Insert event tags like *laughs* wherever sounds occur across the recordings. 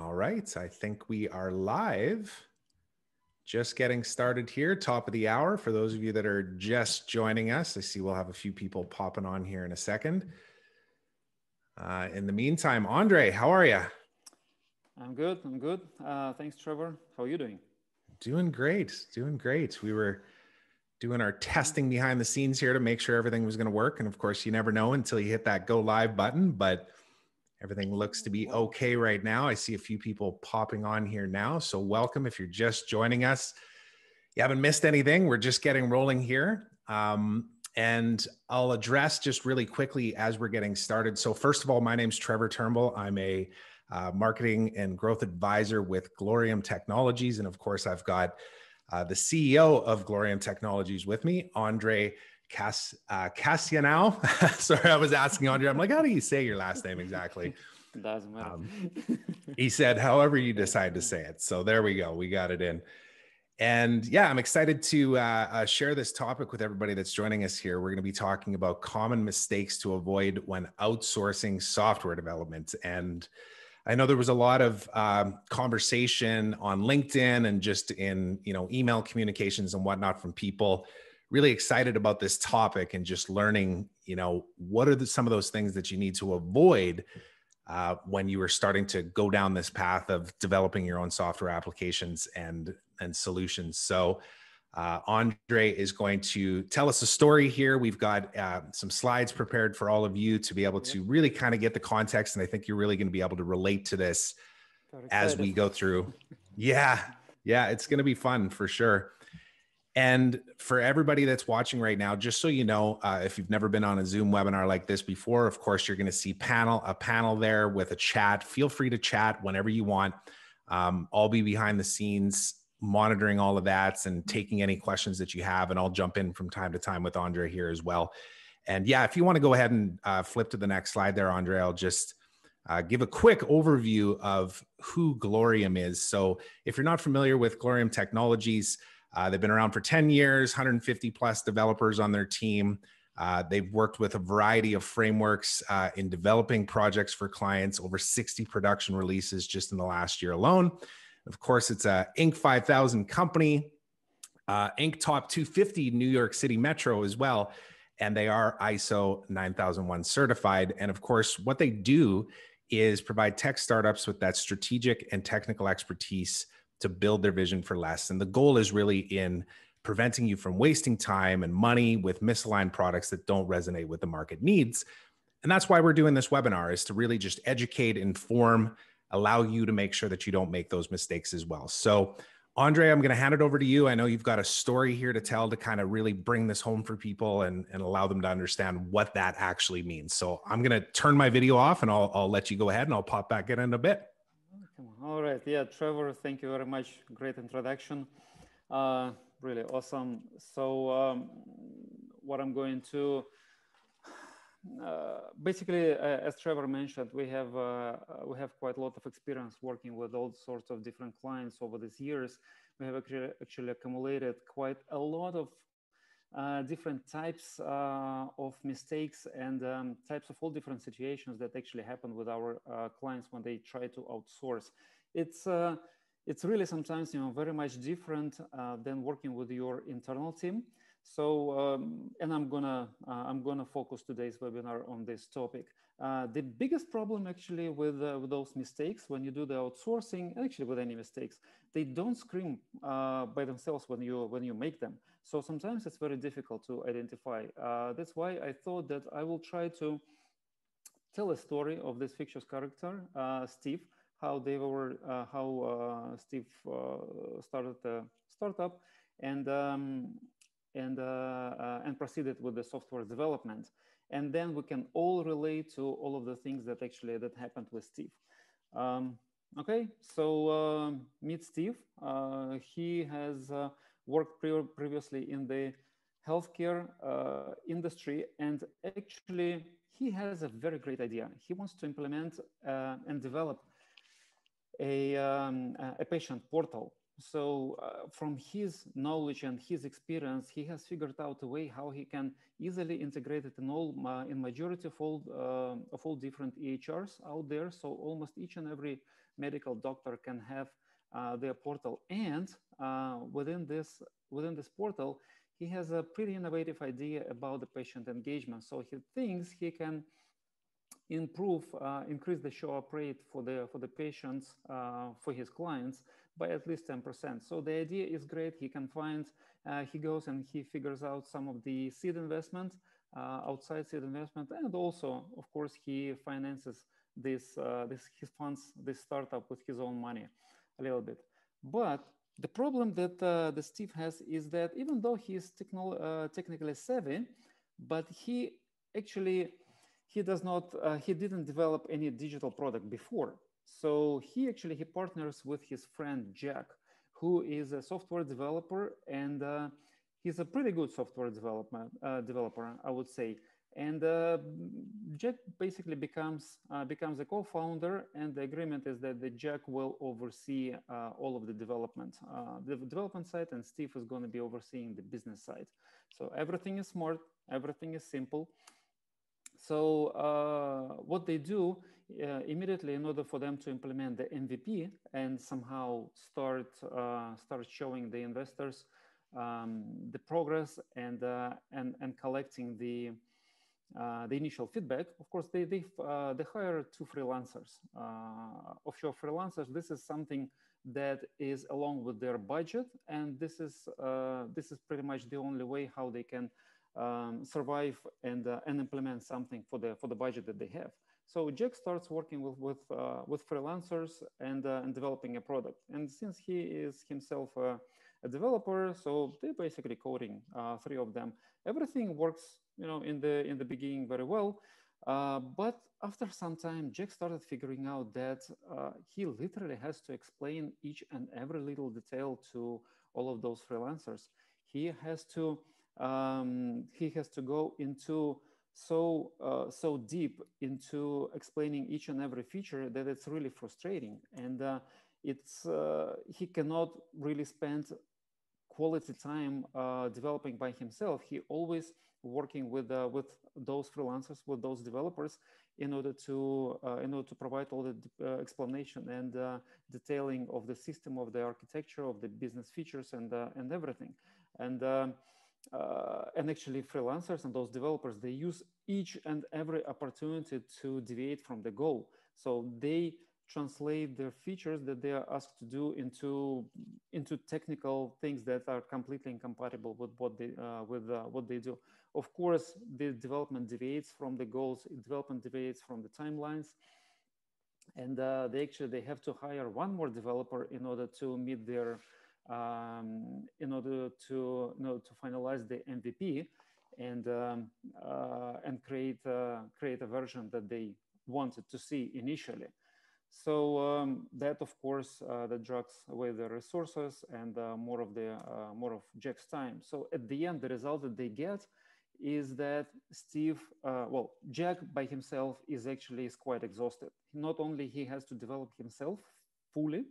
All right. I think we are live. Just getting started here, top of the hour. For those of you that are just joining us, I see we'll have a few people popping on here in a second. Uh, in the meantime, Andre, how are you? I'm good. I'm good. Uh, thanks, Trevor. How are you doing? Doing great. Doing great. We were doing our testing behind the scenes here to make sure everything was going to work. And of course, you never know until you hit that go live button, but Everything looks to be okay right now. I see a few people popping on here now. So, welcome if you're just joining us. You haven't missed anything. We're just getting rolling here. Um, and I'll address just really quickly as we're getting started. So, first of all, my name's Trevor Turnbull. I'm a uh, marketing and growth advisor with Glorium Technologies. And of course, I've got uh, the CEO of Glorium Technologies with me, Andre Cass uh, Cassianau. *laughs* Sorry, I was asking Andre. I'm like, how do you say your last name exactly? *laughs* Doesn't matter. Um, he said, however you decide to say it. So there we go. We got it in. And yeah, I'm excited to uh, uh, share this topic with everybody that's joining us here. We're going to be talking about common mistakes to avoid when outsourcing software development. And I know there was a lot of um, conversation on LinkedIn and just in you know email communications and whatnot from people really excited about this topic and just learning, you know, what are the, some of those things that you need to avoid uh, when you are starting to go down this path of developing your own software applications and and solutions. So, uh, Andre is going to tell us a story here. We've got uh, some slides prepared for all of you to be able to really kind of get the context, and I think you're really going to be able to relate to this as we go through. *laughs* Yeah, yeah, it's going to be fun for sure. And for everybody that's watching right now, just so you know, uh, if you've never been on a Zoom webinar like this before, of course, you're going to see panel a panel there with a chat. Feel free to chat whenever you want. Um, I'll be behind the scenes monitoring all of that and taking any questions that you have, and I'll jump in from time to time with Andre here as well. And yeah, if you want to go ahead and uh, flip to the next slide there, Andre, I'll just uh, give a quick overview of who Glorium is. So if you're not familiar with Glorium Technologies, uh, they've been around for 10 years, 150 plus developers on their team. Uh, they've worked with a variety of frameworks uh, in developing projects for clients, over 60 production releases just in the last year alone. Of course, it's a Inc. 5000 company, uh, Inc. Top 250 New York City Metro as well. And they are ISO 9001 certified. And of course, what they do is provide tech startups with that strategic and technical expertise to build their vision for less. And the goal is really in preventing you from wasting time and money with misaligned products that don't resonate with the market needs. And that's why we're doing this webinar is to really just educate, inform, allow you to make sure that you don't make those mistakes as well. So, Andre, I'm going to hand it over to you. I know you've got a story here to tell to kind of really bring this home for people and, and allow them to understand what that actually means. So, I'm going to turn my video off and I'll, I'll let you go ahead and I'll pop back in in a bit. All right. Yeah, Trevor, thank you very much. Great introduction. Uh, really awesome. So, um, what I'm going to uh, basically, uh, as Trevor mentioned, we have uh, we have quite a lot of experience working with all sorts of different clients over these years. We have actually, actually accumulated quite a lot of uh, different types uh, of mistakes and um, types of all different situations that actually happen with our uh, clients when they try to outsource. It's uh, it's really sometimes you know very much different uh, than working with your internal team. So um, and I'm gonna I'm gonna focus today's webinar on this topic. The biggest problem actually with with those mistakes when you do the outsourcing, actually with any mistakes, they don't scream by themselves when you when you make them so sometimes it's very difficult to identify. Uh, that's why I thought that I will try to tell a story of this fictitious character, uh, Steve, how they were, uh, how uh, Steve uh, started a startup and um, and uh, and proceeded with the software development. And then we can all relate to all of the things that actually that happened with Steve. Um, okay, so meet Steve. he has worked pre previously in the healthcare uh, industry. And actually, he has a very great idea. He wants to implement uh, and develop a, um, a patient portal So uh, from his knowledge and his experience, he has figured out a way how he can easily integrate it in all uh, in majority of all uh, of all different EHRs out there. So almost each and every medical doctor can have uh, their portal, and uh, within this within this portal, he has a pretty innovative idea about the patient engagement. So he thinks he can improve, uh, increase the show up rate for the for the patients uh, for his clients by at least 10%. So the idea is great. He can find, uh, he goes and he figures out some of the seed investment, uh, outside seed investment, and also, of course, he finances this, uh, this he funds this startup with his own money a little bit. But the problem that uh, the Steve has is that even though he is techno- technically savvy, but he actually he does not, uh, he didn't develop any digital product before. So he actually, he partners with his friend Jack, who is a software developer and uh, he's a pretty good software development, uh, developer, I would say. And uh, Jack basically becomes uh, becomes a co-founder, and the agreement is that the Jack will oversee uh, all of the development, uh, the development side, and Steve is going to be overseeing the business side. So everything is smart, everything is simple. So what they do uh, immediately in order for them to implement the MVP and somehow start uh, start showing the investors um, the progress and uh, and and collecting the uh, the initial feedback. Of course, they they uh, they hire two freelancers, offshore freelancers. This is something that is along with their budget, and this is this is pretty much the only way how they can um, survive and, uh, and implement something for the, for the budget that they have. So Jack starts working with, with, uh, with freelancers and, uh, and developing a product. And since he is himself a, developer, so they're basically coding, uh, three of them. Everything works, you know, in the, in the beginning very well. Uh, but after some time, Jack started figuring out that uh, he literally has to explain each and every little detail to all of those freelancers. He has to um, he has to go into so uh, so deep into explaining each and every feature that it's really frustrating. And uh, it's uh, he cannot really spend quality time uh, developing by himself. He always working with uh, with those freelancers with those developers in order to uh, in order to provide all the explanation and detailing of the system of the architecture of the business features and and everything. And um, uh, and actually freelancers and those developers they use each and every opportunity to deviate from the goal. So they translate their features that they are asked to do into into technical things that are completely incompatible with what they uh, with uh, what they do. Of course the development deviates from the goals development deviates from the timelines. And uh, they actually they have to hire one more developer in order to meet their um, in order to, you know, to finalize the MVP and, um, uh, and create, uh, create a version that they wanted to see initially. So um, that, of course, uh, that drags away the resources and uh, more of the uh, more of Jack's time. So at the end, the result that they get is that Steve, uh, well, Jack by himself is actually is quite exhausted. Not only he has to develop himself fully,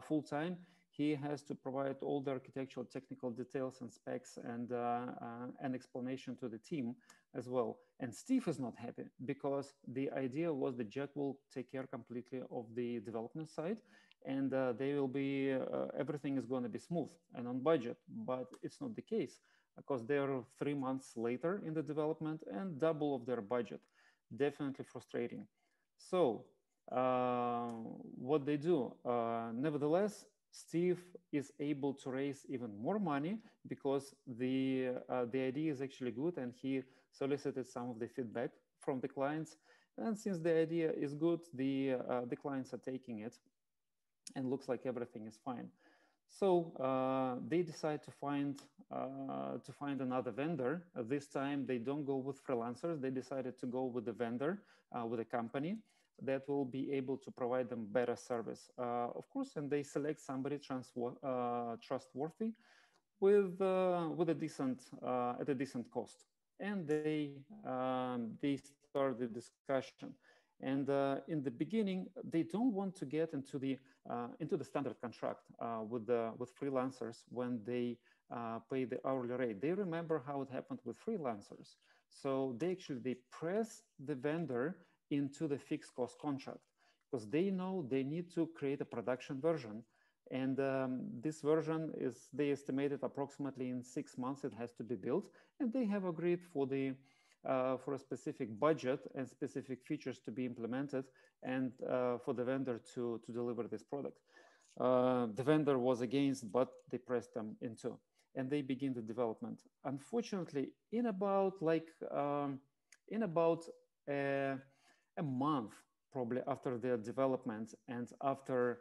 full time, he has to provide all the architectural technical details and specs and uh, uh, an explanation to the team as well. And Steve is not happy because the idea was that Jack will take care completely of the development side and uh, they will be, uh, everything is going to be smooth and on budget, but it's not the case because they're three months later in the development and double of their budget. Definitely frustrating. So uh, what they do, uh, nevertheless, Steve is able to raise even more money because the, uh, the idea is actually good and he solicited some of the feedback from the clients. And since the idea is good, the, uh, the clients are taking it and looks like everything is fine. So uh, they decide to find uh, to find another vendor. This time they don't go with freelancers. They decided to go with the vendor, uh, with a company that will be able to provide them better service, uh, of course, and they select somebody uh, trustworthy with uh, with a decent uh, at a decent cost, and they um, they start the discussion, And uh, in the beginning, they don't want to get into the uh, into the standard contract with the with freelancers when they pay the hourly rate. They remember how it happened with freelancers. So they actually they press the vendor into the fixed cost contract because they know they need to create a production version. And um, this version is they estimated approximately in six months it has to be built, and they have agreed for the uh, for a specific budget and specific features to be implemented and uh, for the vendor to, to deliver this product. Uh, the vendor was against, but they pressed them into and they begin the development. Unfortunately, in about like, um, in about a, month, probably after their development and after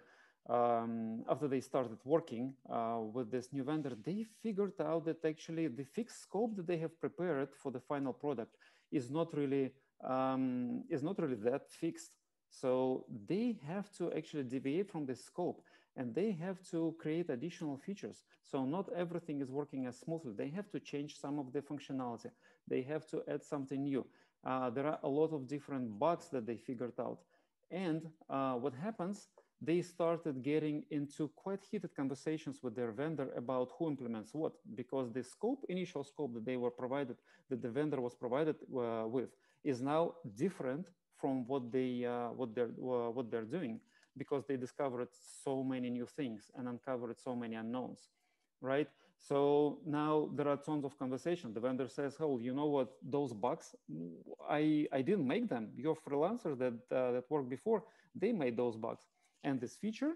um, after they started working uh, with this new vendor, they figured out that actually the fixed scope that they have prepared for the final product is not really um, is not really that fixed. So they have to actually deviate from the scope and they have to create additional features. So not everything is working as smoothly. They have to change some of the functionality. They have to add something new. Uh, there are a lot of different bugs that they figured out. And uh, what happens they started getting into quite heated conversations with their vendor about who implements what, because the scope, initial scope that they were provided, that the vendor was provided uh, with, is now different from what they uh, what they're uh, what they're doing, because they discovered so many new things and uncovered so many unknowns, right? So now there are tons of conversation. The vendor says, "Oh, you know what? Those bugs, I I didn't make them. Your freelancers that uh, that worked before, they made those bugs." And this feature,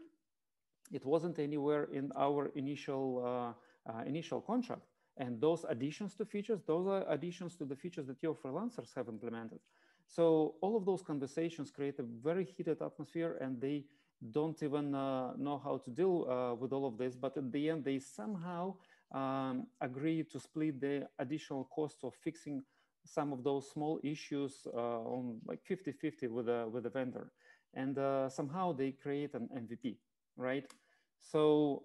it wasn't anywhere in our initial, uh, uh, initial contract. And those additions to features, those are additions to the features that your freelancers have implemented. So all of those conversations create a very heated atmosphere and they don't even uh, know how to deal uh, with all of this. But at the end, they somehow um, agree to split the additional cost of fixing some of those small issues uh, on like 50-50 with, a, with the vendor and uh, somehow they create an MVP, right? So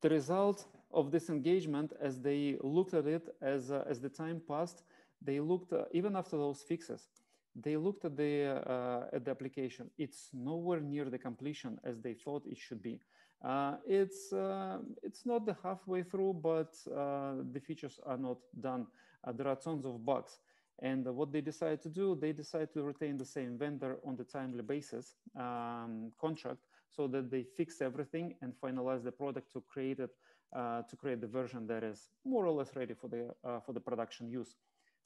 the result of this engagement, as they looked at it as, uh, as the time passed, they looked, uh, even after those fixes, they looked at the, uh, at the application. It's nowhere near the completion as they thought it should be. Uh, it's, uh, it's not the halfway through, but the features are not done. there are tons of bugs. And what they decide to do, they decide to retain the same vendor on the timely basis um, contract so that they fix everything and finalize the product to create it, uh, to create the version that is more or less ready for the, uh, for the production use.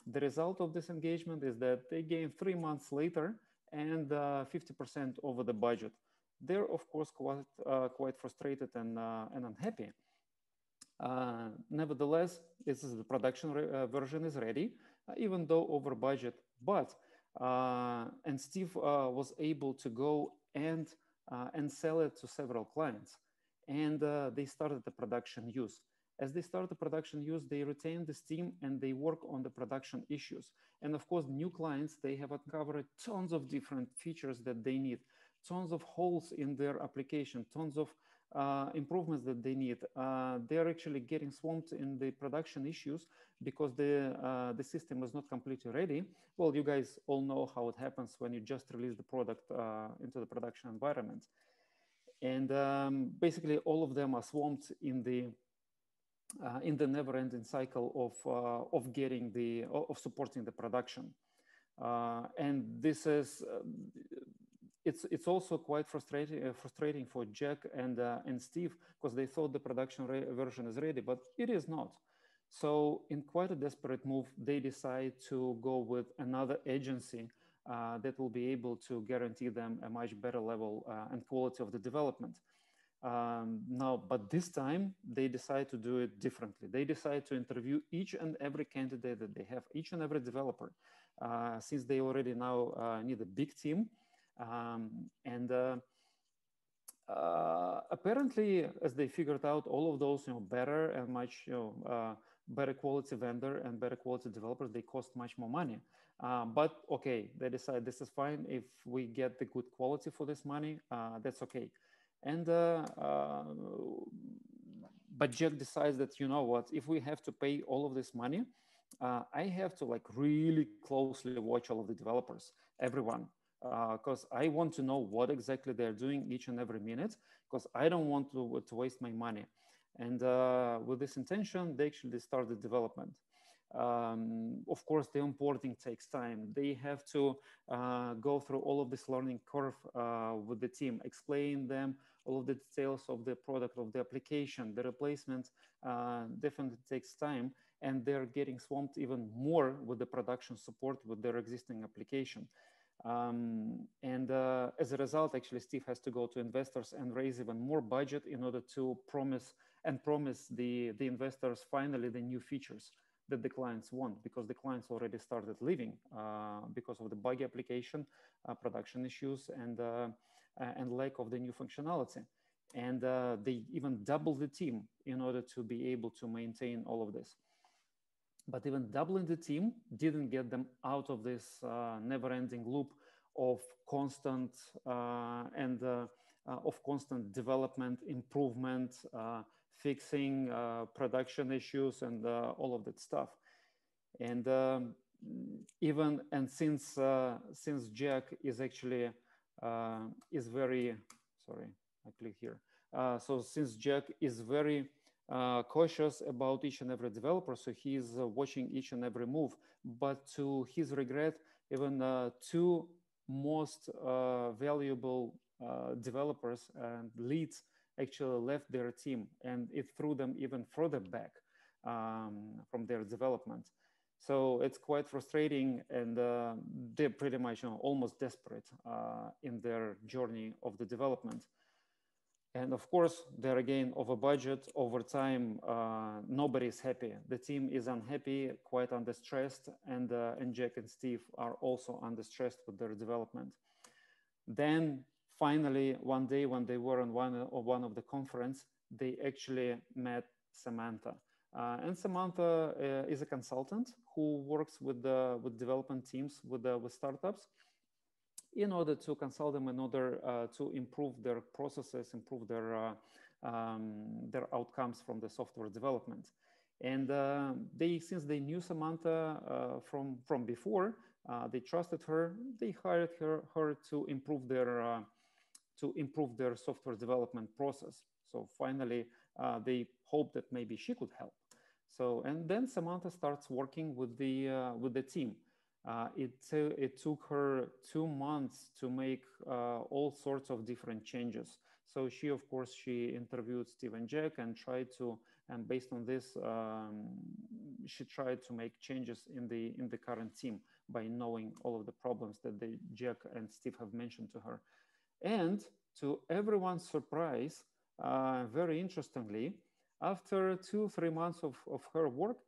The result of this engagement is that they gain three months later and 50% uh, over the budget. They're of course quite, uh, quite frustrated and, uh, and unhappy. nevertheless, this is the production version is ready uh, even though over budget. But uh, and Steve uh, was able to go and and sell it to several clients, and they started the production use as they start the production use, they retain this team and they work on the production issues. And of course, new clients, they have uncovered tons of different features that they need, tons of holes in their application, tons of uh, improvements that they need. Uh, they're actually getting swamped in the production issues because the, uh, the system is not completely ready. Well, you guys all know how it happens when you just release the product uh, into the production environment. And um, basically all of them are swamped in the uh, in the never-ending cycle of, uh, of getting the, of supporting the production. and this is, it's it's also quite frustrating uh, frustrating for Jack and uh, and Steve because they thought the production version is ready, but it is not. So in quite a desperate move, they decide to go with another agency uh, that will be able to guarantee them a much better level uh, and quality of the development. Um, now, but this time they decide to do it differently. They decide to interview each and every candidate that they have, each and every developer, uh, since they already now uh, need a big team um, and uh, uh, apparently, as they figured out all of those, you know, better and much, you know, uh, better quality vendor and better quality developers, they cost much more money. Um, but okay, they decide this is fine. If we get the good quality for this money, uh, that's okay. And uh, uh, but Jack decides that you know what, if we have to pay all of this money, I have to like really closely watch all of the developers, everyone because uh, I want to know what exactly they're doing each and every minute because I don't want to, to waste my money. And uh, with this intention, they actually started development. Um, of course, the onboarding takes time. They have to uh, go through all of this learning curve uh, with the team, explain them all of the details of the product, of the application, the replacement uh, definitely takes time. And they're getting swamped even more with the production support with their existing application. Um, and uh, as a result, actually, Steve has to go to investors and raise even more budget in order to promise and promise the, the investors finally the new features that the clients want because the clients already started leaving uh, because of the buggy application, uh, production issues, and, uh, and lack of the new functionality. And uh, they even doubled the team in order to be able to maintain all of this. But even doubling the team didn't get them out of this uh, never-ending loop of constant uh, and of constant development, improvement, fixing uh, production issues and uh, all of that stuff. And um, even and since uh, since Jack is actually is very sorry, I click here. so since Jack is very uh, cautious about each and every developer. So he's uh, watching each and every move. But to his regret, even uh, two most valuable developers and leads actually left their team and it threw them even further back um, from their development. So it's quite frustrating and uh, they're pretty much you know, almost desperate uh, in their journey of the development. And of course, they're again over budget, over time, uh, nobody is happy. The team is unhappy, quite under stressed, and, uh, and Jack and Steve are also under stressed with their development. Then finally, one day when they were on one of one of the conference, they actually met Samantha. Uh, and Samantha uh, is a consultant who works with the with development teams with the, with startups in order to consult them in order uh, to improve their processes, improve their uh, um, their outcomes from the software development. And uh, they, since they knew Samantha uh, from from before, they trusted her. They hired her her to improve their to improve their software development process. So finally, uh, they hope that maybe she could help. So, and then Samantha starts working with the, uh, with the team. Uh, it, it took her two months to make uh, all sorts of different changes. So she, of course, she interviewed Steve and Jack and tried to, and based on this, um, she tried to make changes in the in the current team by knowing all of the problems that the Jack and Steve have mentioned to her. And to everyone's surprise, uh, very interestingly, after two, three months of, of her work,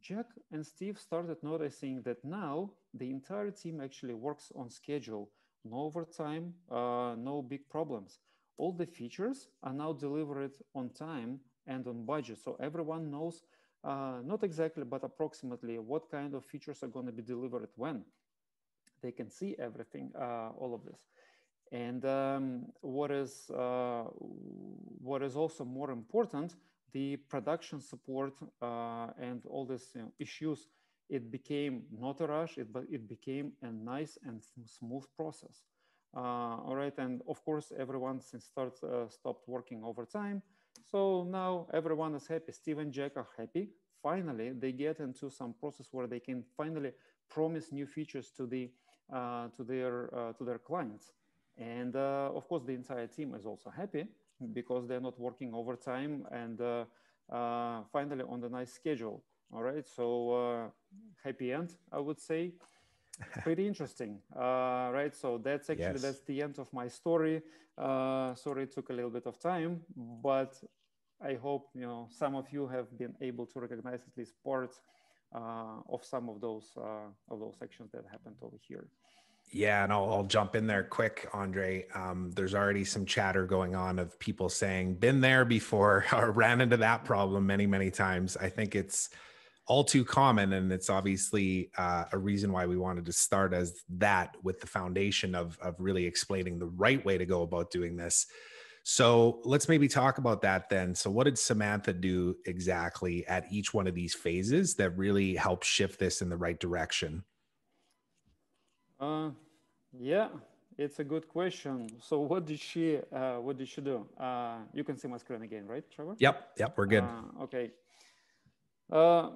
Jack and Steve started noticing that now the entire team actually works on schedule, no overtime, uh, no big problems. All the features are now delivered on time and on budget. So everyone knows, uh, not exactly, but approximately what kind of features are going to be delivered when. They can see everything, uh, all of this. And um, what is uh, what is also more important, the production support uh, and all these you know, issues, it became not a rush, it, but it became a nice and smooth process. Uh, all right, and of course, everyone since start uh, stopped working overtime. So now everyone is happy. Steve and Jack are happy. Finally, they get into some process where they can finally promise new features to the uh, to their uh, to their clients. And uh, of course, the entire team is also happy because they're not working overtime and uh, uh, finally on the nice schedule. All right, so uh, happy end, I would say. *laughs* Pretty interesting, uh, right? So that's actually yes. that's the end of my story. Uh, sorry, it took a little bit of time, but I hope you know some of you have been able to recognize at least parts of some of those of those sections that happened over here. Yeah, and I'll, I'll, jump in there quick, Andre. Um, there's already some chatter going on of people saying, been there before *laughs* or ran into that problem many, many times. I think it's all too common. And it's obviously uh, a reason why we wanted to start as that with the foundation of, of really explaining the right way to go about doing this. So let's maybe talk about that then. So, what did Samantha do exactly at each one of these phases that really helped shift this in the right direction? Uh, Yeah, it's a good question. So what did she uh, what did she do? Uh, you can see my screen again, right, Trevor? Yep, yep, we're good. Uh, okay. Uh,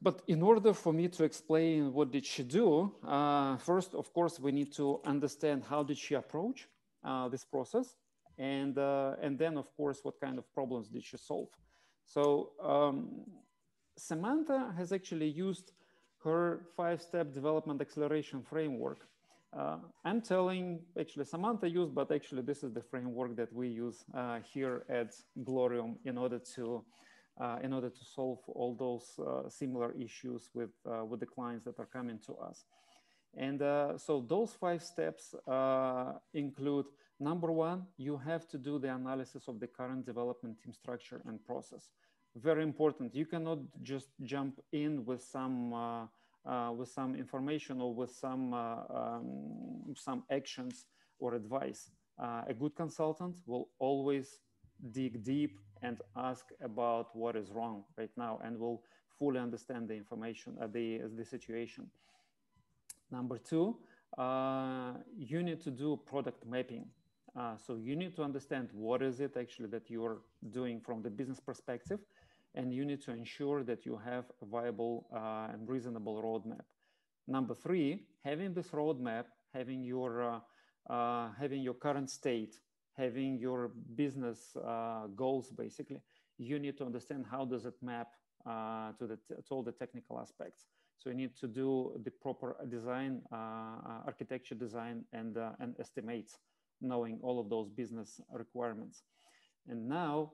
but in order for me to explain what did she do, uh, first, of course, we need to understand how did she approach uh, this process, and uh, and then, of course, what kind of problems did she solve. So um, Samantha has actually used her five-step development acceleration framework uh, I'm telling actually Samantha used, but actually this is the framework that we use uh, here at Glorium in order to uh, in order to solve all those uh, similar issues with uh, with the clients that are coming to us. And uh, so those five steps include number one, you have to do the analysis of the current development team structure and process. Very important. You cannot just jump in with some uh, with some information or with some, uh, um, some actions or advice. Uh, a good consultant will always dig deep and ask about what is wrong right now and will fully understand the information, uh, the, the situation. Number two, uh, you need to do product mapping. Uh, so you need to understand what is it actually that you're doing from the business perspective and you need to ensure that you have a viable uh, and reasonable roadmap. Number three, having this roadmap, having your uh, uh, having your current state, having your business uh, goals, basically, you need to understand how does it map uh, to the to all the technical aspects. So you need to do the proper design, architecture design, and and estimates, knowing all of those business requirements. And now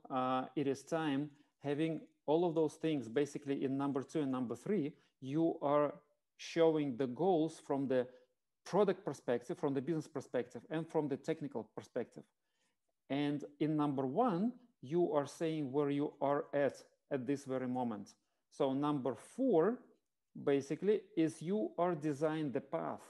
it is time having all of those things basically in number two and number three, you are showing the goals from the product perspective, from the business perspective, and from the technical perspective. And in number one, you are saying where you are at at this very moment. So number four, basically, is you are designing the path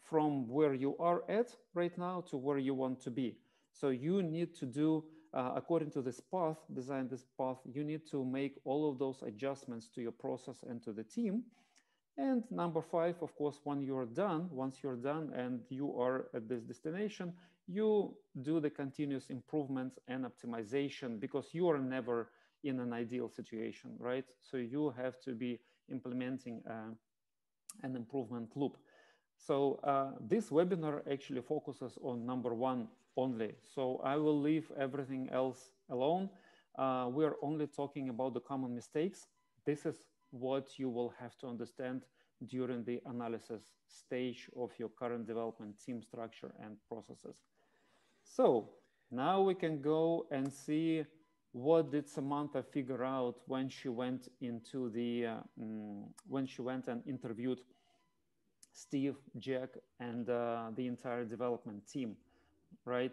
from where you are at right now to where you want to be. So you need to do uh, according to this path, design this path, you need to make all of those adjustments to your process and to the team. And number five, of course, when you're done, once you're done and you are at this destination, you do the continuous improvements and optimization because you are never in an ideal situation, right? So you have to be implementing uh, an improvement loop. So uh, this webinar actually focuses on number one, only. So I will leave everything else alone. Uh, we're only talking about the common mistakes. This is what you will have to understand during the analysis stage of your current development team structure and processes. So now we can go and see what did Samantha figure out when she went into the, uh, mm, when she went and interviewed Steve, Jack, and uh, the entire development team right?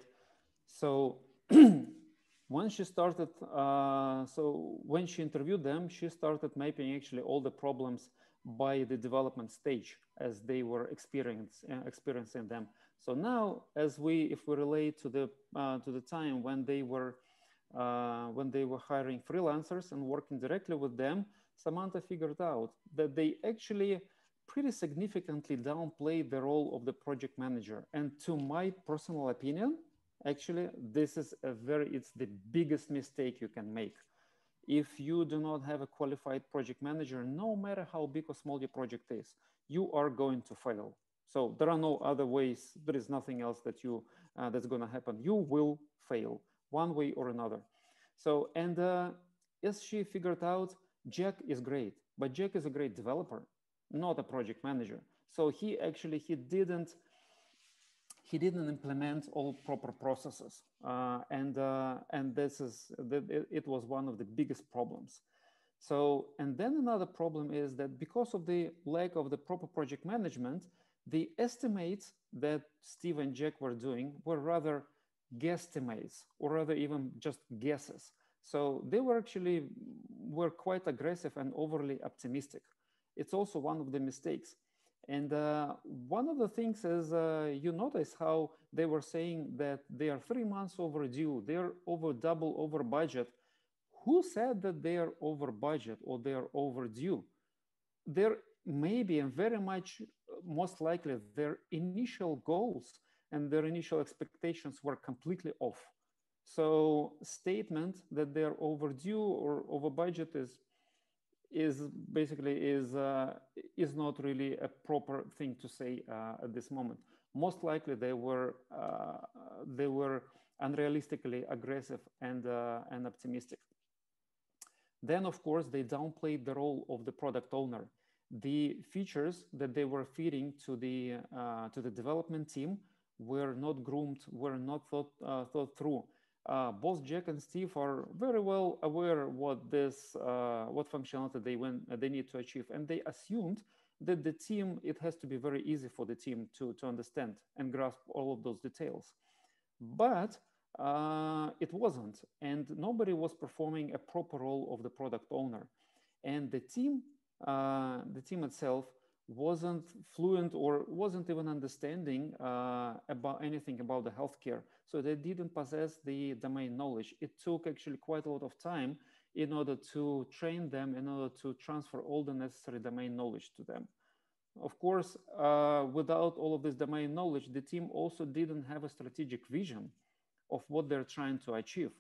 So *clears throat* when she started, uh, so when she interviewed them, she started mapping actually all the problems by the development stage as they were experience, uh, experiencing them. So now, as we, if we relate to the uh, to the time when they were uh, when they were hiring freelancers and working directly with them, Samantha figured out that they actually pretty significantly downplayed the role of the project manager. And to my personal opinion, actually, this is a very, it's the biggest mistake you can make. If you do not have a qualified project manager, no matter how big or small your project is, you are going to fail. So there are no other ways. There is nothing else that you uh, that's going to happen. You will fail one way or another. So and uh, as she figured out, Jack is great, but Jack is a great developer not a project manager. So he actually, he didn't, he didn't implement all proper processes. Uh, and, uh, and this is, it, it was one of the biggest problems. So, and then another problem is that because of the lack of the proper project management, the estimates that Steve and Jack were doing were rather guesstimates or rather even just guesses. So they were actually were quite aggressive and overly optimistic it's also one of the mistakes. And uh, one of the things is uh, you notice how they were saying that they are three months overdue, they're over double over budget. Who said that they are over budget or they are overdue? There may be and very much most likely their initial goals and their initial expectations were completely off. So statement that they're overdue or over budget is is basically is uh, is not really a proper thing to say uh, at this moment. Most likely they were uh, they were unrealistically aggressive and uh, and optimistic. Then of course they downplayed the role of the product owner. The features that they were feeding to the uh, to the development team were not groomed, were not thought uh, thought through uh, both Jack and Steve are very well aware what this, uh, what functionality they uh, they need to achieve, and they assumed that the team, it has to be very easy for the team to, to understand and grasp all of those details. But uh, it wasn't, and nobody was performing a proper role of the product owner. And the team, uh, the team itself wasn't fluent or wasn't even understanding uh, about anything about the healthcare. So they didn't possess the domain knowledge. It took actually quite a lot of time in order to train them, in order to transfer all the necessary domain knowledge to them. Of course, uh, without all of this domain knowledge, the team also didn't have a strategic vision of what they're trying to achieve.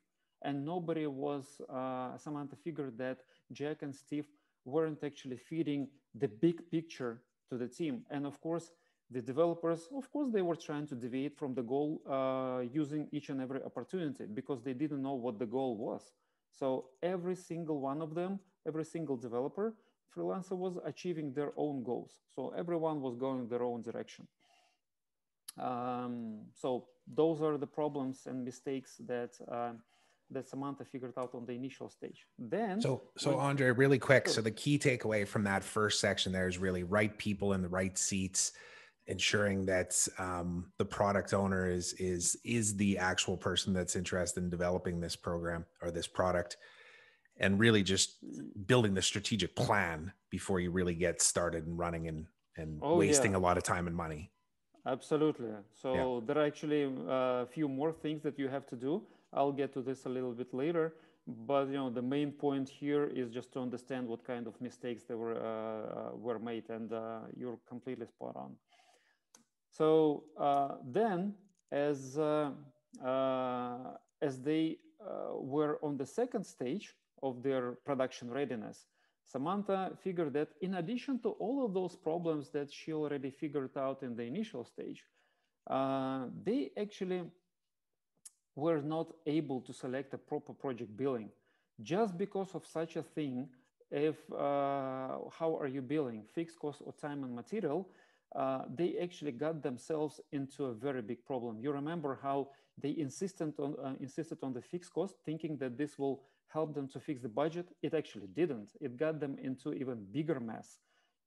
And nobody was, uh, Samantha figured that Jack and Steve weren't actually feeding the big picture to the team. And of course, the developers, of course, they were trying to deviate from the goal uh, using each and every opportunity because they didn't know what the goal was. So every single one of them, every single developer, freelancer was achieving their own goals. So everyone was going their own direction. Um, so those are the problems and mistakes that uh, that Samantha figured out on the initial stage. Then, so so when, Andre, really quick. Sure. So the key takeaway from that first section there is really right people in the right seats, ensuring that um, the product owner is is is the actual person that's interested in developing this program or this product, and really just building the strategic plan before you really get started and running and and oh, wasting yeah. a lot of time and money. Absolutely. So yeah. there are actually uh, a few more things that you have to do I'll get to this a little bit later. But you know, the main point here is just to understand what kind of mistakes they were uh, were made, and uh, you're completely spot on. So uh, then, as uh, uh, as they uh, were on the second stage of their production readiness, Samantha figured that in addition to all of those problems that she already figured out in the initial stage, they actually were not able to select a proper project billing. Just because of such a thing if uh, how are you billing? Fixed cost or time and material uh, they actually got themselves into a very big problem. You remember how they insisted on uh, insisted on the fixed cost thinking that this will help them to fix the budget? It actually didn't. It got them into even bigger mess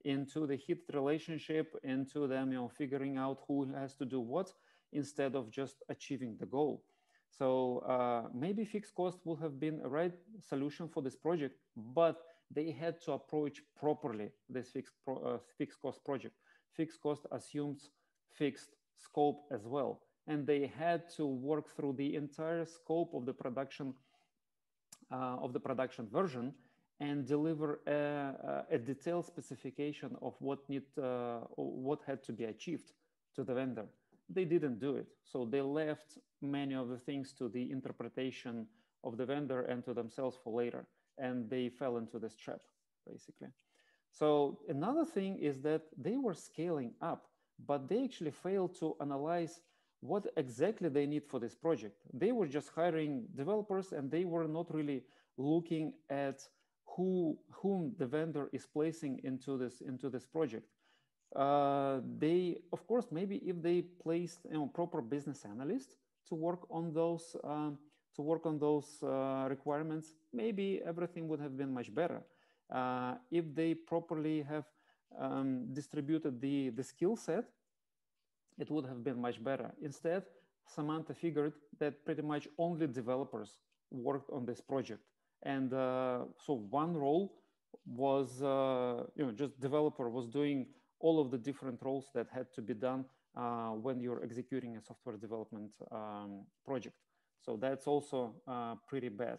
into the hit relationship into them you know figuring out who has to do what instead of just achieving the goal so uh, maybe fixed cost would have been a right solution for this project, but they had to approach properly this fixed, pro, uh, fixed cost project. Fixed cost assumes fixed scope as well. And they had to work through the entire scope of the production uh, of the production version and deliver a, a detailed specification of what need uh, what had to be achieved to the vendor they didn't do it. So they left many of the things to the interpretation of the vendor and to themselves for later. And they fell into this trap, basically. So another thing is that they were scaling up, but they actually failed to analyze what exactly they need for this project. They were just hiring developers and they were not really looking at who whom the vendor is placing into this into this project uh, they, of course, maybe if they placed you know, proper business analysts to work on those um, to work on those uh, requirements, maybe everything would have been much better. Uh, if they properly have um, distributed the, the skill set, it would have been much better. Instead, Samantha figured that pretty much only developers worked on this project. And uh, so one role was, uh, you know, just developer was doing all of the different roles that had to be done uh, when you're executing a software development um, project. So that's also uh, pretty bad.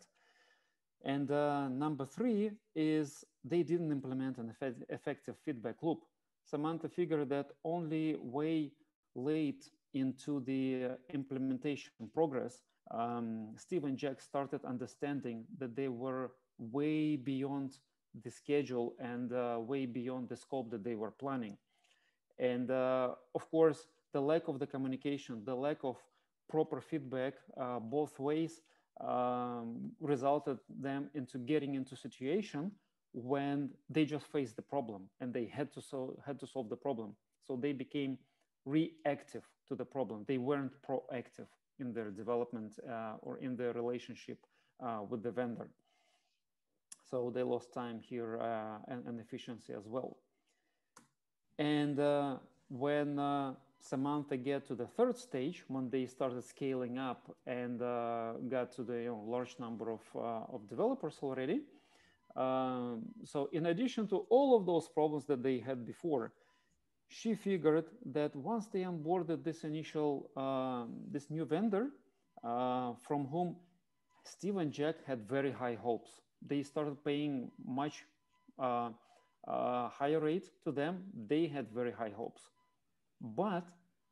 And uh, number three is they didn't implement an effective feedback loop. Samantha figured that only way late into the uh, implementation progress, um, Steve and Jack started understanding that they were way beyond the schedule and uh, way beyond the scope that they were planning. And uh, of course, the lack of the communication, the lack of proper feedback uh, both ways um, resulted them into getting into situation when they just faced the problem and they had to so had to solve the problem. So they became reactive to the problem. They weren't proactive in their development uh, or in their relationship uh, with the vendor. So they lost time here uh, and, and, efficiency as well. And uh, when uh, Samantha get to the third stage, when they started scaling up and uh, got to the you know, large number of, of developers already, um, so in addition to all of those problems that they had before, she figured that once they onboarded this initial, uh, this new vendor uh, from whom Steve and Jack had very high hopes, they started paying much uh, uh, higher rate to them. They had very high hopes, but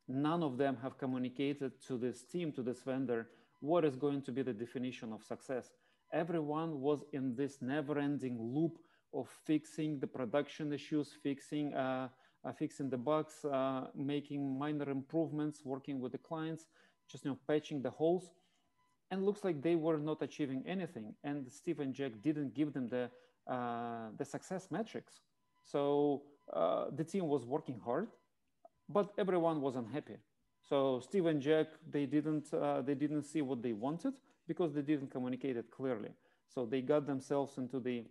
none of them have communicated to this team, to this vendor, what is going to be the definition of success. Everyone was in this never-ending loop of fixing the production issues, fixing uh, uh, fixing the bugs, uh, making minor improvements, working with the clients, just you know, patching the holes. And looks like they were not achieving anything. And Steve and Jack didn't give them the, uh, the success metrics. So uh, the team was working hard, but everyone was unhappy. So Steve and Jack, they didn't, uh, they didn't see what they wanted because they didn't communicate it clearly. So they got themselves into the,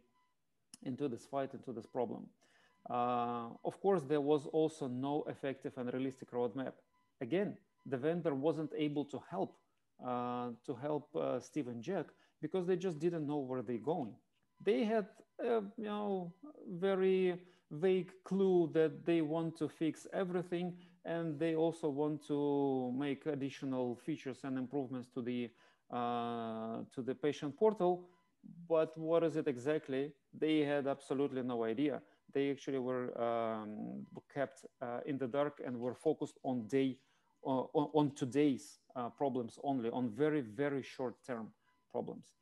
into this fight, into this problem. Uh, of course, there was also no effective and realistic roadmap. Again, the vendor wasn't able to help to help uh, Steve and Jack because they just didn't know where they're going. They had, uh, you know, very vague clue that they want to fix everything, and they also want to make additional features and improvements to the uh, to the patient portal. But what is it exactly? They had absolutely no idea they actually were um, kept uh, in the dark and were focused on day uh, on, on, today's uh, problems only on very very short term problems.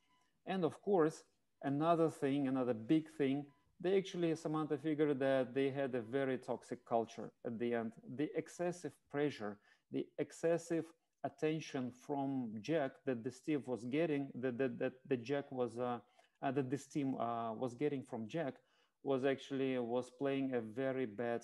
And of course another thing another big thing they actually samantha figured that they had a very toxic culture at the end. The excessive pressure the excessive attention from jack that the steve was getting that that, that the jack was uh, uh, that this team uh, was getting from jack was actually was playing a very bad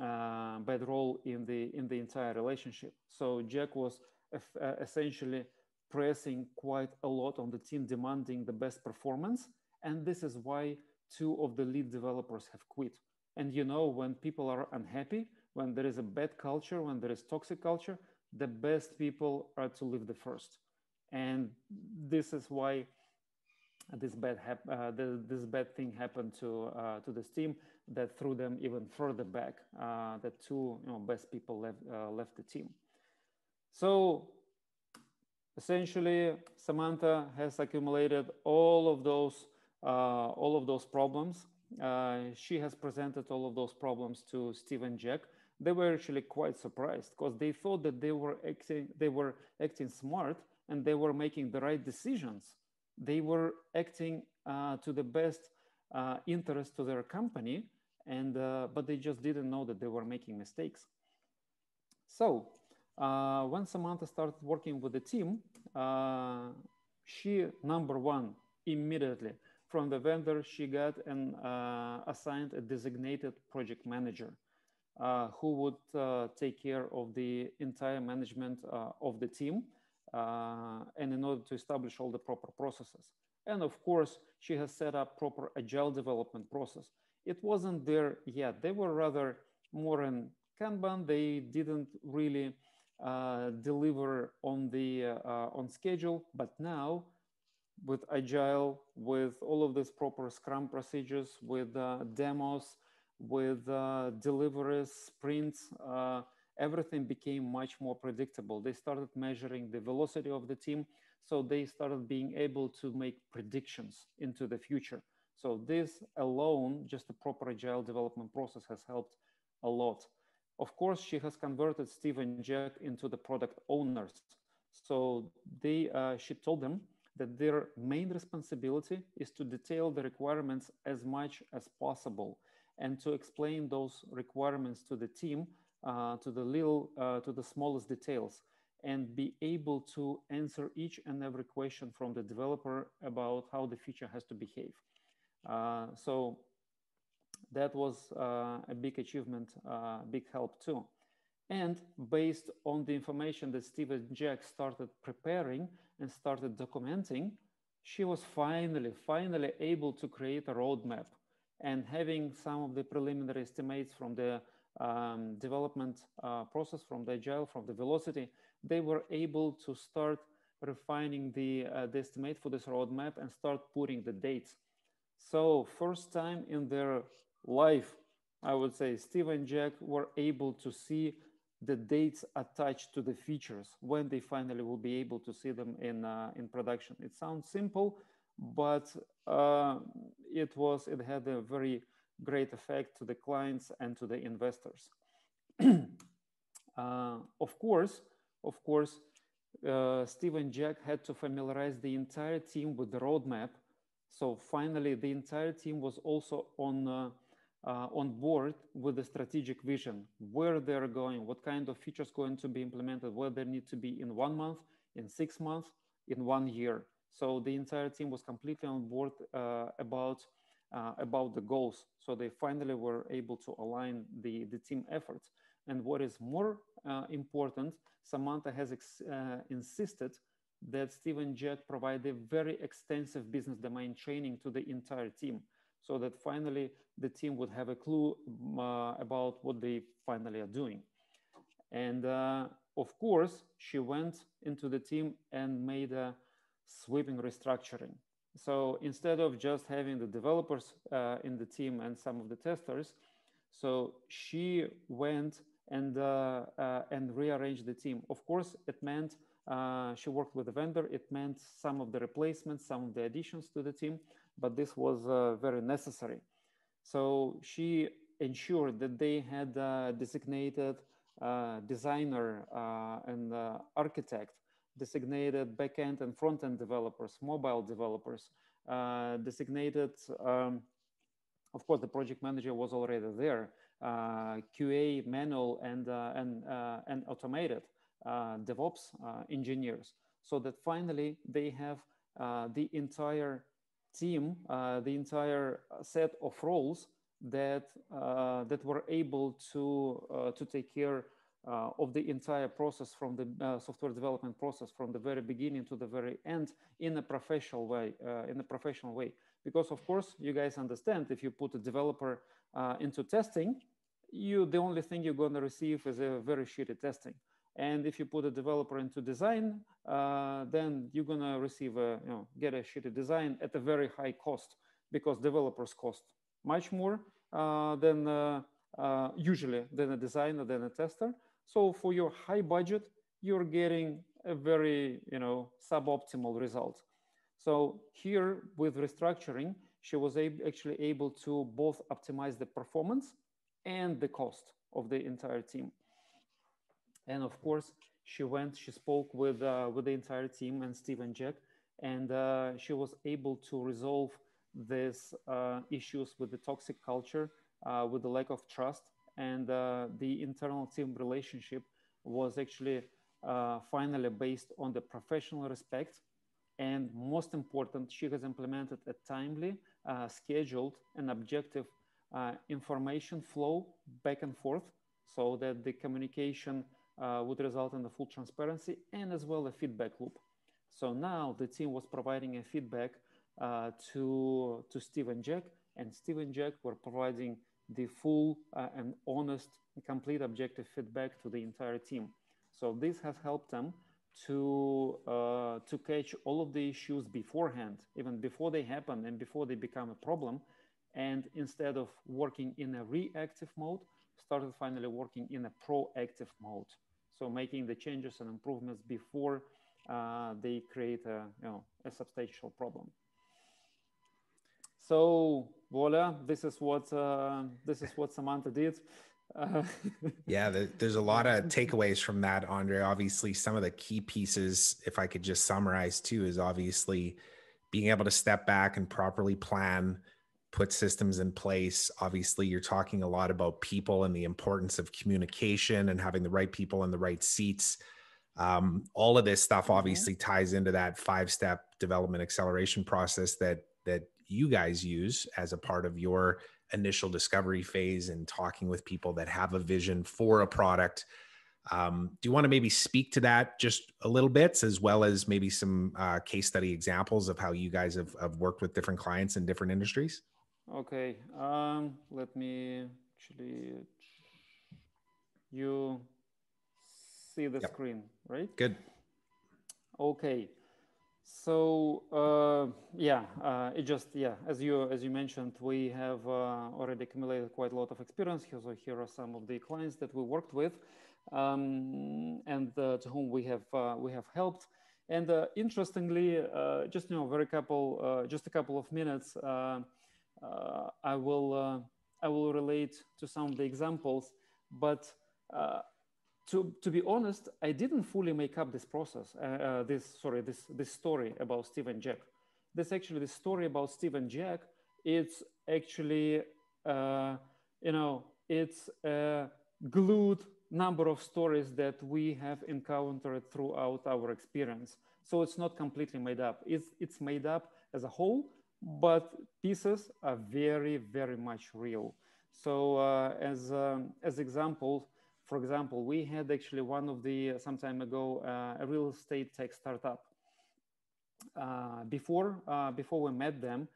uh, bad role in the in the entire relationship. So Jack was uh, essentially pressing quite a lot on the team, demanding the best performance, and this is why two of the lead developers have quit. And you know, when people are unhappy, when there is a bad culture, when there is toxic culture, the best people are to leave the first. And this is why this bad uh, this, this, bad thing happened to uh, to this team that threw them even further back. Uh, the two you know, best people left uh, left the team. So essentially, Samantha has accumulated all of those uh, all of those problems. Uh, she has presented all of those problems to Steve and Jack. They were actually quite surprised because they thought that they were acting they were acting smart and they were making the right decisions they were acting uh, to the best uh, interest to their company, and uh, but they just didn't know that they were making mistakes. So uh, when Samantha started working with the team, uh, she number one immediately from the vendor she got and uh, assigned a designated project manager. who would take care of the entire management of the team uh, and in order to establish all the proper processes. And of course, she has set up proper agile development process. It wasn't there yet. They were rather more in Kanban. They didn't really uh, deliver on the uh, on schedule. But now, with agile, with all of these proper Scrum procedures, with uh, demos, with uh, deliveries, sprints, uh, everything became much more predictable. They started measuring the velocity of the team. So they started being able to make predictions into the future. So this alone, just the proper agile development process has helped a lot. Of course, she has converted Steve and Jack into the product owners. So they, uh, she told them that their main responsibility is to detail the requirements as much as possible and to explain those requirements to the team, uh, to the little, uh, to the smallest details and be able to answer each and every question from the developer about how the feature has to behave. Uh, so that was uh, a big achievement, uh, big help too. And based on the information that Steve and Jack started preparing and started documenting, she was finally, finally able to create a roadmap and having some of the preliminary estimates from the um, development uh, process, from the agile, from the velocity, they were able to start refining the, uh, the estimate for this roadmap and start putting the dates. So first time in their life, I would say Steve and Jack were able to see the dates attached to the features when they finally will be able to see them in, uh, in production. It sounds simple, but uh, it was, it had a very great effect to the clients and to the investors. *clears throat* uh, of course, of course, uh, Steve and Jack had to familiarize the entire team with the roadmap. So finally, the entire team was also on uh, uh, on board with the strategic vision, where they're going, what kind of features going to be implemented, where they need to be in one month, in six months, in one year. So the entire team was completely on board uh, about uh, about the goals. So they finally were able to align the, the team efforts. And what is more uh, important, Samantha has uh, insisted that Steve and provided very extensive business domain training to the entire team so that finally the team would have a clue uh, about what they finally are doing. And uh, of course, she went into the team and made a sweeping restructuring. So instead of just having the developers uh, in the team and some of the testers, so she went and uh, uh, and rearranged the team. Of course, it meant uh, she worked with the vendor. It meant some of the replacements, some of the additions to the team, but this was uh, very necessary. So she ensured that they had designated uh, designer and architect designated backend and front-end developers, mobile developers, uh, designated, um, of course, the project manager was already there, uh, QA, manual, and, uh, and, uh, and automated uh, DevOps engineers, so that finally they have the entire team, the entire set of roles that, that were able to, to take care uh, of the entire process from the uh, software development process from the very beginning to the very end in a professional way uh, in a professional way. Because of course you guys understand if you put a developer uh, into testing you the only thing you're going to receive is a very shitty testing and if you put a developer into design uh, then you're to receive a you know get a shitty design at a very high cost because developers cost much more uh, than usually than a designer than a tester so for your high budget, you're getting a very, you know, suboptimal result. So here with restructuring, she was actually able to both optimize the performance and the cost of the entire team. And of course, she went, she spoke with, uh, with the entire team and Steve and Jack, and uh, she was able to resolve these uh, issues with the toxic culture, uh, with the lack of trust, and uh, the internal team relationship was actually finally based on the professional respect. And most important she has implemented a timely uh, scheduled and objective uh, information flow back and forth so that the communication uh, would result in the full transparency and as well a feedback loop so now the team was providing a feedback uh, to to steve and jack and steve and jack were providing the full uh, and honest, complete objective feedback to the entire team. So this has helped them to uh, to catch all of the issues beforehand, even before they happen and before they become a problem. And instead of working in a reactive mode, started finally working in a proactive mode. So making the changes and improvements before uh, they create a you know a substantial problem. So voila, this is what uh, this is what Samantha did. Uh, *laughs* yeah, there's a lot of takeaways from that, Andre. Obviously, some of the key pieces, if I could just summarize too, is obviously being able to step back and properly plan, put systems in place. Obviously, you're talking a lot about people and the importance of communication and having the right people in the right seats. Um, all of this stuff mm-hmm. obviously mm-hmm. ties into that five step development acceleration process that that you guys use as a part of your initial discovery phase and talking with people that have a vision for a product. Um, do you want to maybe speak to that just a little bit, as well as maybe some uh, case study examples of how you guys have, have, worked with different clients in different industries? Okay, um, let me actually. You see the yep. screen, right? Good. Okay. So uh, yeah, uh, it just yeah, as you as you mentioned, we have uh, already accumulated quite a lot of experience. Here, so here are some of the clients that we worked with, um, and uh, to whom we have uh, we have helped. And uh, interestingly, just you know, very couple, just a couple of minutes, I will I will relate to some of the examples, but to, to be honest, I didn't fully make up this process, uh, uh, this, sorry, this, this story about Steve and Jack. This actually, the story about Steve and Jack, it's actually, uh, you know, it's a glued number of stories that we have encountered throughout our experience. So it's not completely made up. It's, it's made up as a whole, but pieces are very, very much real. So uh, as, um, as examples, for example, we had actually one of the, uh, some time ago, uh, a real estate tech startup. Uh, before, uh, before we met them,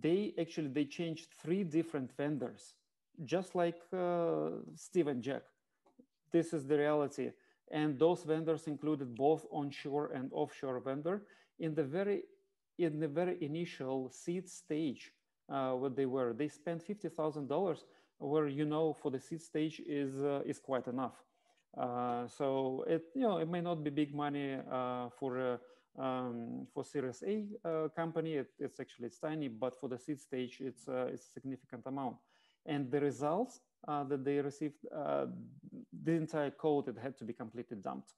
they actually, they changed three different vendors, just like Steve and Jack. This is the reality. And those vendors included both onshore and offshore vendor. In the very, in the very initial seed stage, what they were, they spent $50,000 where you know for the seed stage is uh, is quite enough. Uh, so it you know it may not be big money uh, for um, for Series A company. It, it's actually it's tiny, but for the seed stage, it's it's a significant amount. And the results that they received, the entire code it had to be completely dumped.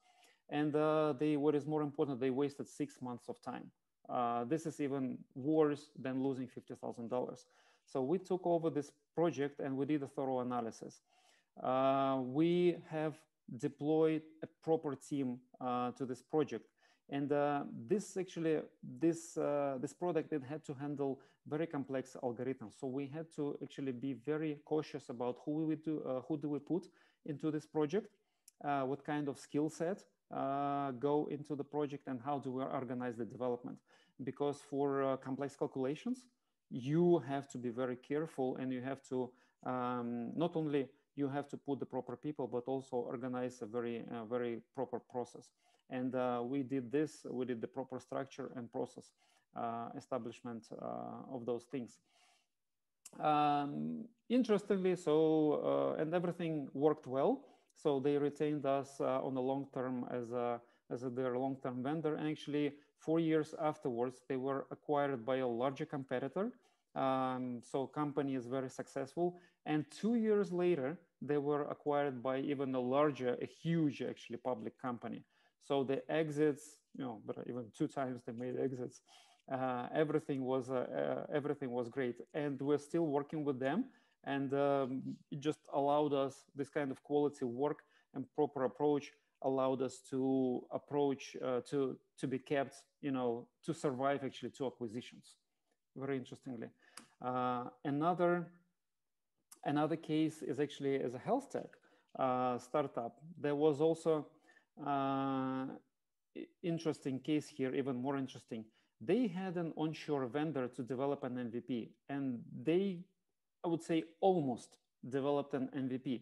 And they what is more important, they wasted six months of time. Uh, this is even worse than losing $50,000. So we took over this project and we did a thorough analysis. Uh, we have deployed a proper team uh, to this project. And uh, this actually, this, uh, this product, it had to handle very complex algorithms. So we had to actually be very cautious about who we do, who do we put into this project, what kind of skill set go into the project and how do we organize the development. Because for complex calculations, you have to be very careful and you have to um, not only you have to put the proper people but also organize a very uh, very proper process. And uh, we did this we did the proper structure and process uh, establishment uh, of those things. Um, interestingly so uh, and everything worked well so they retained us uh, on the long term as a as a, their long term vendor and actually Four years afterwards, they were acquired by a larger competitor. Um, so company is very successful. And two years later, they were acquired by even a larger, a huge actually public company. So the exits, you know, but even two times they made exits. Uh, everything was uh, uh, everything was great, and we're still working with them. And um, it just allowed us this kind of quality work and proper approach allowed us to approach uh, to to be kept you know to survive actually two acquisitions. Very interestingly. Uh, another another case is actually as a health tech uh, startup. There was also uh, interesting case here even more interesting. They had an onshore vendor to develop an mvp and they i would say almost developed an mvp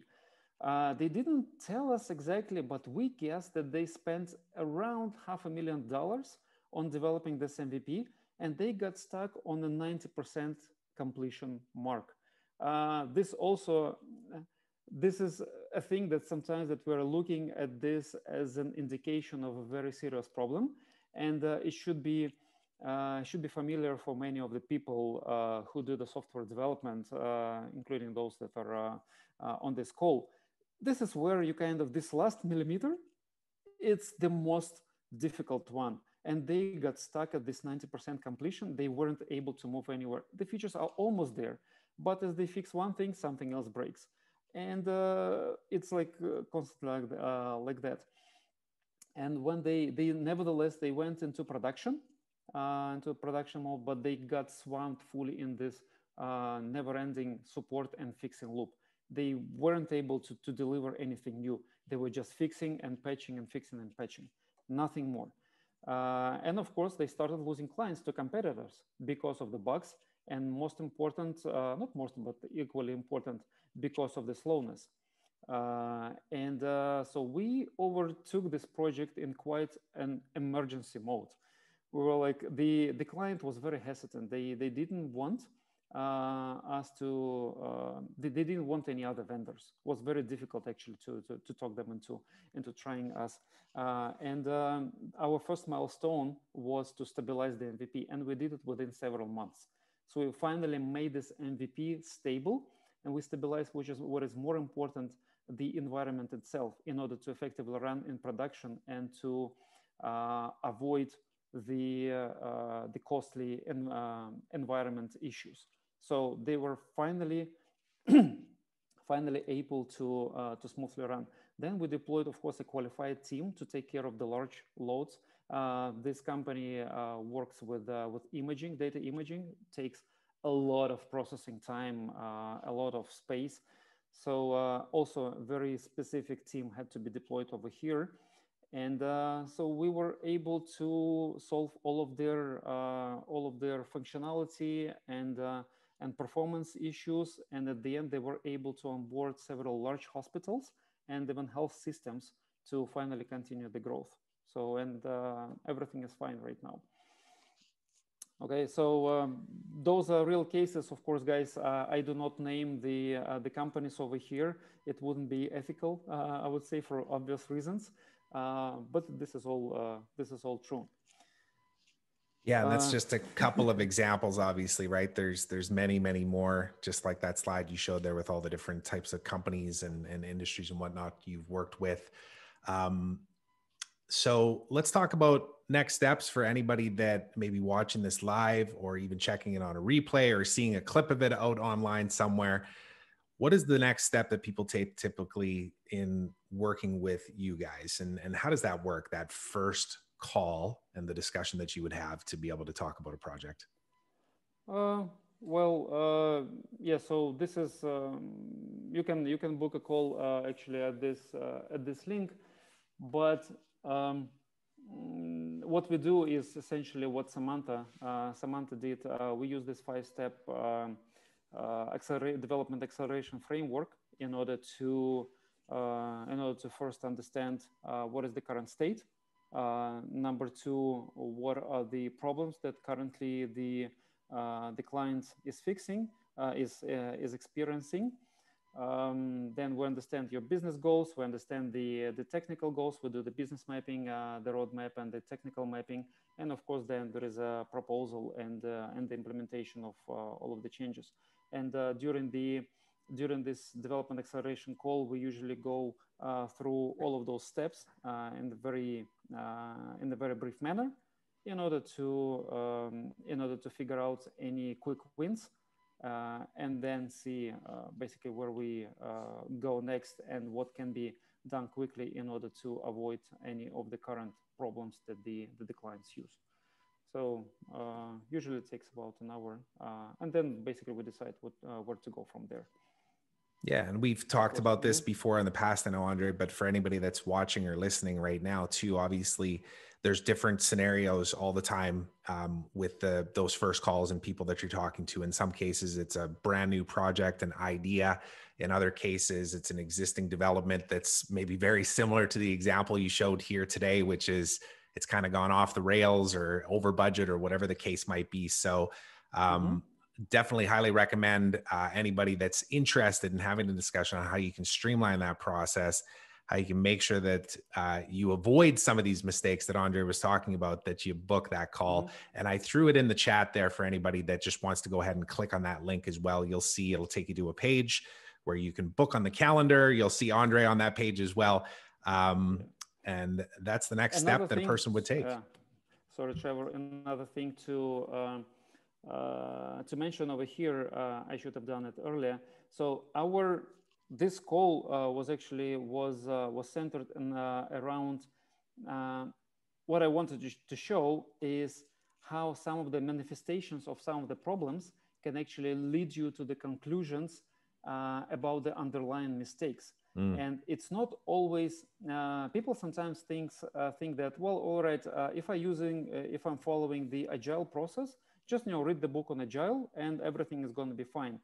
uh, they didn't tell us exactly, but we guessed that they spent around half a million dollars on developing this MVP, and they got stuck on a 90% completion mark. Uh, this also, this is a thing that sometimes that we're looking at this as an indication of a very serious problem, and uh, it should be uh, should be familiar for many of the people uh, who do the software development, uh, including those that are uh, uh, on this call. This is where you kind of, this last millimeter, it's the most difficult one. And they got stuck at this 90% completion. They weren't able to move anywhere. The features are almost there, but as they fix one thing, something else breaks. And uh, it's like constantly like, like that. And when they, they nevertheless, they went into production into production mode, but they got swamped fully in this uh, never-ending support and fixing loop. They weren't able to, to deliver anything new. They were just fixing and patching and fixing and patching, nothing more. Uh, and of course, they started losing clients to competitors because of the bugs. And most important, uh, not most, but equally important, because of the slowness. Uh, and uh, so we overtook this project in quite an emergency mode we were like the the client was very hesitant. They they didn't want uh, us to uh, they, they, didn't want any other vendors. It was very difficult actually to to, to talk them into into trying us. Uh, and um, our first milestone was to stabilize the MVP, and we did it within several months. So we finally made this MVP stable, and we stabilized, which is what is more important, the environment itself, in order to effectively run in production and to uh, avoid the, uh, the costly en um, environment issues. So they were finally, *clears throat* finally able to, uh, to smoothly run. Then we deployed, of course, a qualified team to take care of the large loads. Uh, this company uh, works with, uh, with imaging, data imaging, takes a lot of processing time, uh, a lot of space. So also a very specific team had to be deployed over here. And uh, so we were able to solve all of their uh, all of their functionality and uh, and performance issues. And at the end, they were able to onboard several large hospitals and even health systems to finally continue the growth. So and uh, everything is fine right now. Okay, so um, those are real cases, of course, guys. Uh, I do not name the uh, the companies over here. It wouldn't be ethical, I would say, for obvious reasons. Uh, but this is all uh, this is all true. Yeah, and that's uh, just a couple of examples, obviously, right? There's there's many, many more, just like that slide you showed there with all the different types of companies and, and industries and whatnot you've worked with. Um, so let's talk about next steps for anybody that may be watching this live or even checking it on a replay or seeing a clip of it out online somewhere what is the next step that people take typically in working with you guys and, and how does that work that first call and the discussion that you would have to be able to talk about a project? Uh, well uh, yeah so this is um, you can you can book a call uh, actually at this uh, at this link but um, what we do is essentially what samantha uh, samantha did. Uh, we use this five step um, development acceleration framework in order to in order to first understand uh, what is the current state. number two, what are the problems that currently the the client is fixing is is experiencing. Um, then we understand your business goals. We understand the the technical goals. We do the business mapping, uh, the roadmap, and the technical mapping. And of course, then there is a proposal and uh, and the implementation of uh, all of the changes. And uh, during the during this development acceleration call, we usually go uh, through all of those steps uh, in the very in a very brief manner, in order to um, in order to figure out any quick wins uh, and then see uh, basically where we uh, go next and what can be done quickly in order to avoid any of the current problems that the, that the clients use. So uh, usually it takes about an hour, uh, and then basically we decide what uh, where to go from there. Yeah, and we've talked about this before in the past, I know, Andre. But for anybody that's watching or listening right now, too, obviously there's different scenarios all the time um, with the those first calls and people that you're talking to. In some cases, it's a brand new project, an idea. In other cases, it's an existing development that's maybe very similar to the example you showed here today, which is it's kind of gone off the rails or over budget or whatever the case might be. So, um, mm-hmm. Definitely highly recommend uh, anybody that's interested in having a discussion on how you can streamline that process. how you can make sure that uh, you avoid some of these mistakes that Andre was talking about, that you book that call. Mm-hmm. And I threw it in the chat there for anybody that just wants to go ahead and click on that link as well. You'll see it'll take you to a page where you can book on the calendar. You'll see Andre on that page as well. Um, and that's the next another step that thing, a person would take. Uh, sorry, Trevor. Another thing to um, uh, to mention over here, uh, I should have done it earlier. So our this call uh, was actually was uh, was centered in, uh, around what I wanted to, to show is how some of the manifestations of some of the problems can actually lead you to the conclusions uh, about the underlying mistakes. Mm. And it's not always uh, people sometimes thinks uh, think that well, all right, if I using if I'm following the agile process, just you know read the book on agile and everything is going to be fine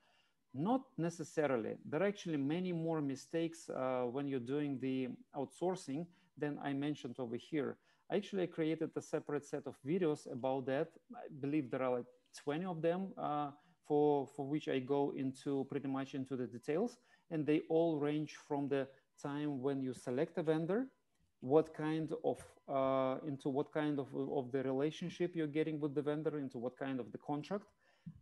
not necessarily. There are actually many more mistakes uh, when you're doing the outsourcing than I mentioned over here. I actually created a separate set of videos about that. I believe there are like 20 of them uh, for, for which I go into pretty much into the details. And they all range from the time when you select a vendor, what kind of, uh, into what kind of, of the relationship you're getting with the vendor, into what kind of the contract,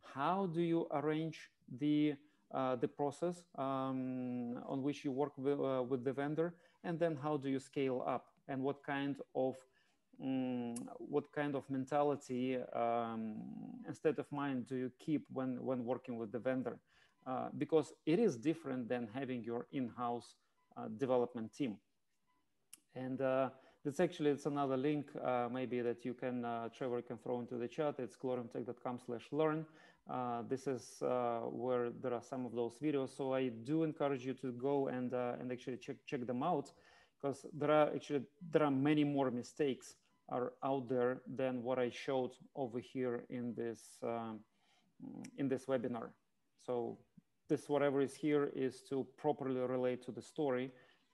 how do you arrange the uh, the process um, on which you work with, uh, with, the vendor, and then how do you scale up, and what kind of um, what kind of mentality um, and state of mind do you keep when when working with the vendor? Uh, because it is different than having your in-house uh, development team, and uh, that's actually it's another link uh, maybe that you can Trevor can throw into the chat. It's gloriumtech.com/learn. Uh, this is uh, where there are some of those videos. So I do encourage you to go and uh, and actually check check them out because there are actually there are many more mistakes are out there than what I showed over here in this um, in this webinar. So this whatever is here is to properly relate to the story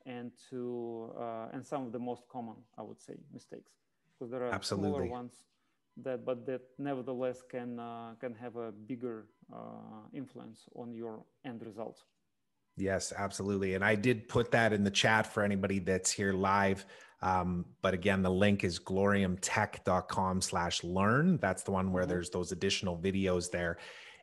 and to uh, and some of the most common I would say mistakes. Because there are Absolutely. smaller ones that but that nevertheless can uh, can have a bigger uh, influence on your end result yes absolutely. And i did put that in the chat for anybody that's here live. Um, but again the link is gloriumtech.com slash learn. That's the one where mm-hmm. there's those additional videos there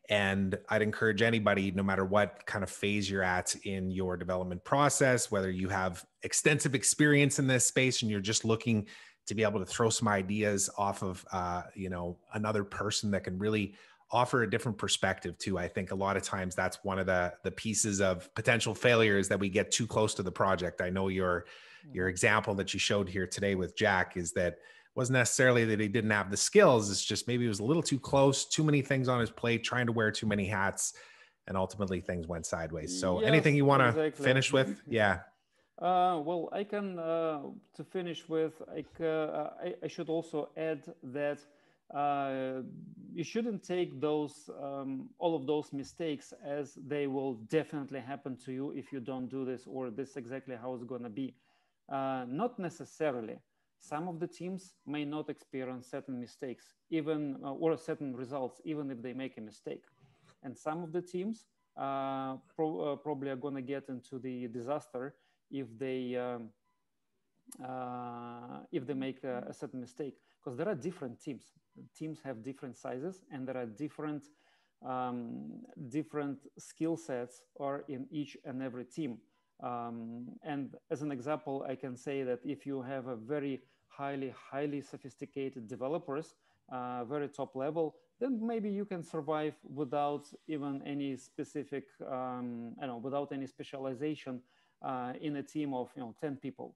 and I'd encourage anybody, no matter what kind of phase you're at in your development process, whether you have extensive experience in this space and you're just looking to be able to throw some ideas off of uh, you know another person that can really offer a different perspective too i think a lot of times that's one of the the pieces of potential failures that we get too close to the project i know your your mm-hmm. example that you showed here today with jack is that wasn't necessarily that he didn't have the skills it's just maybe he was a little too close too many things on his plate trying to wear too many hats and ultimately things went sideways so yes, anything you want to exactly. finish with *laughs* yeah uh, well, I can, uh, to finish with, I, uh, I, I, should also add that uh, you shouldn't take those, um, all of those mistakes as they will definitely happen to you if you don't do this or this exactly how it's going to be. Uh, not necessarily. Some of the teams may not experience certain mistakes, even or certain results, even if they make a mistake. And some of the teams pro probably are going to get into the disaster if they um, uh, if they make a, a certain mistake. Because there are different teams. Teams have different sizes and there are different um, different skill sets are in each and every team. Um, and as an example i can say that if you have a very highly highly sophisticated developers uh, very top level then maybe you can survive without even any specific um, i know without any specialization uh, in a team of you know 10 people.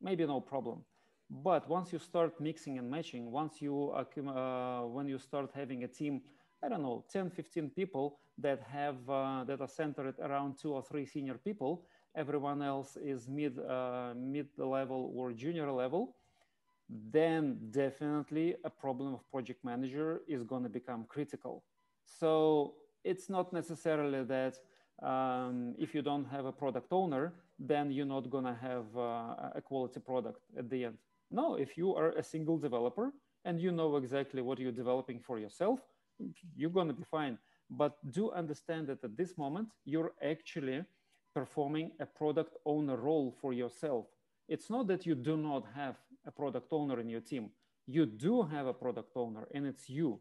Maybe no problem. But once you start mixing and matching once you uh, when you start having a team i don't know 10 15 people that have uh, that are centered around two or three senior people everyone else is mid uh, mid level or junior level then definitely a problem of project manager is going to become critical so it's not necessarily that um, if you don't have a product owner, then you're not gonna have uh, a quality product at the end. No, if you are a single developer and you know exactly what you're developing for yourself, you're gonna be fine. But do understand that at this moment, you're actually performing a product owner role for yourself. It's not that you do not have a product owner in your team. You do have a product owner, and it's you.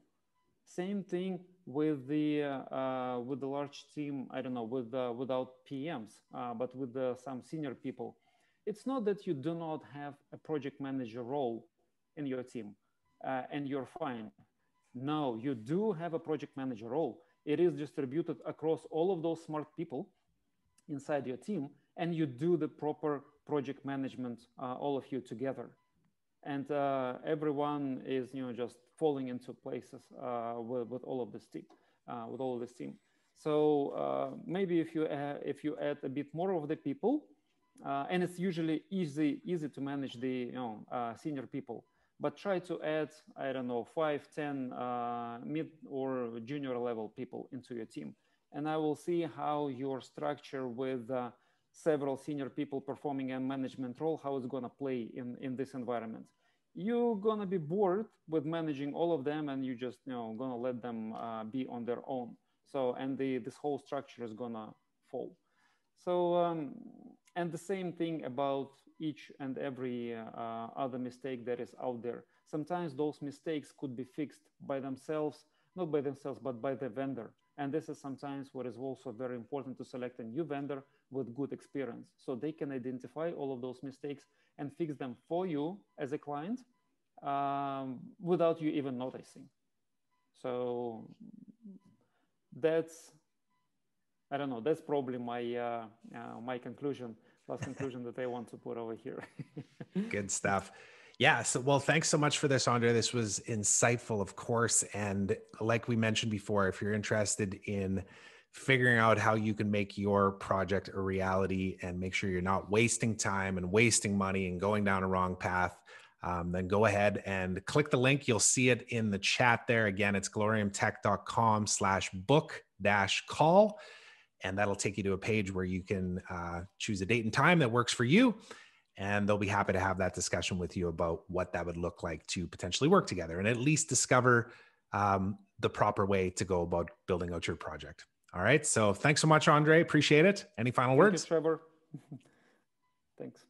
Same thing with the uh, with the large team. I don't know with uh, without PMs, uh, but with some senior people. It's not that you do not have a project manager role in your team, uh, and you're fine. No, you do have a project manager role. It is distributed across all of those smart people inside your team, and you do the proper project management, uh, all of you together and uh, everyone is you know just falling into places uh, with, with all of this team uh, with all of this team. So uh, maybe if you add, if you add a bit more of the people uh, and it's usually easy easy to manage the you know uh, senior people but try to add i don't know five ten mid or junior level people into your team. And i will see how your structure with several senior people performing a management role, how it's going to play in, in this environment. You're going to be bored with managing all of them and you just, you know, going to let them uh, be on their own. So, and the, this whole structure is going to fall. So, um, and the same thing about each and every uh, other mistake that is out there. Sometimes those mistakes could be fixed by themselves, not by themselves, but by the vendor. And this is sometimes what is also very important to select a new vendor with good experience. So they can identify all of those mistakes and fix them for you as a client um, without you even noticing. So that's, I don't know, that's probably my, uh, uh, my conclusion, last *laughs* conclusion that I want to put over here. *laughs* good stuff. Yeah. So, well, thanks so much for this, Andre. This was insightful, of course. And like we mentioned before, if you're interested in figuring out how you can make your project a reality and make sure you're not wasting time and wasting money and going down a wrong path, um, then go ahead and click the link. You'll see it in the chat there. Again, it's gloriumtech.com slash book dash call. And that'll take you to a page where you can uh, choose a date and time that works for you and they'll be happy to have that discussion with you about what that would look like to potentially work together and at least discover um, the proper way to go about building out your project. All right. So thanks so much, Andre. Appreciate it. Any final Thank words? You, Trevor. *laughs* thanks.